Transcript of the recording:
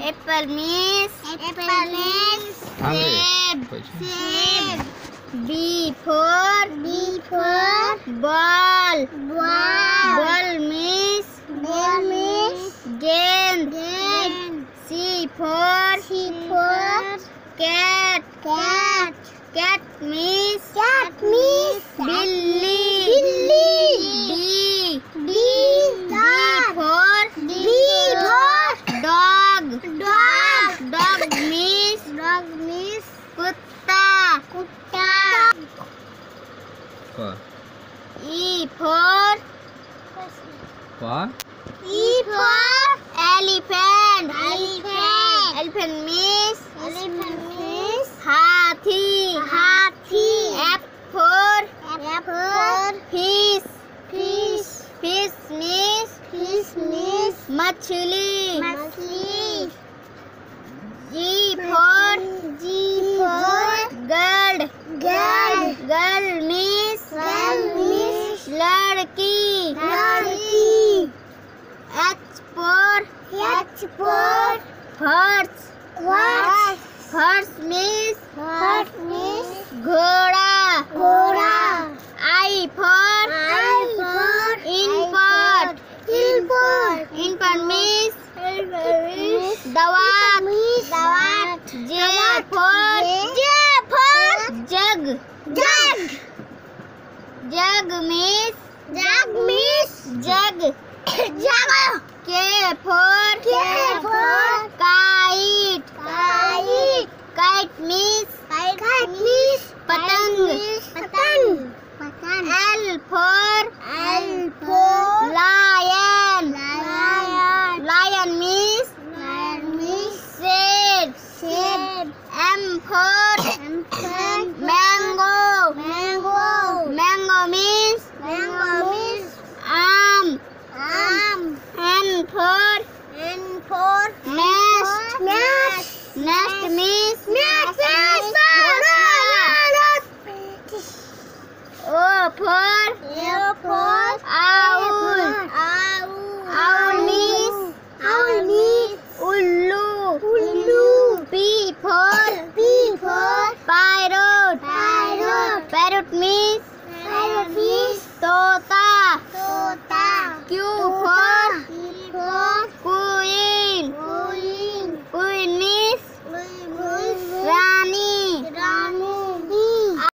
Apple means? Apple means save save B for B for ball. ball. Ball means? Ball means game. game. C for C for cat. cat. Cat means? Cat means bill. What? E for What? E for elephant Elephant. elephant means elephant means हाथी हाथी F for apple fish fish fish means fish means मछली मछली G for G for girl girl girl means girl means लड़की। लड़की। H for H for horse horse horse means horse घोड़ा। घोड़ा। I for in for in for in for means दवा jug. Jug. Jug means jug miss jug. Jug. K for K for. Kite. Kite. Kite miss. Kite miss. पतंग। पतंग। पतंग। L for. L for. Lion. Lion. Lion miss. Lion miss. सेब। सेब। M for. M for. And mom is arm. Arm. And Total.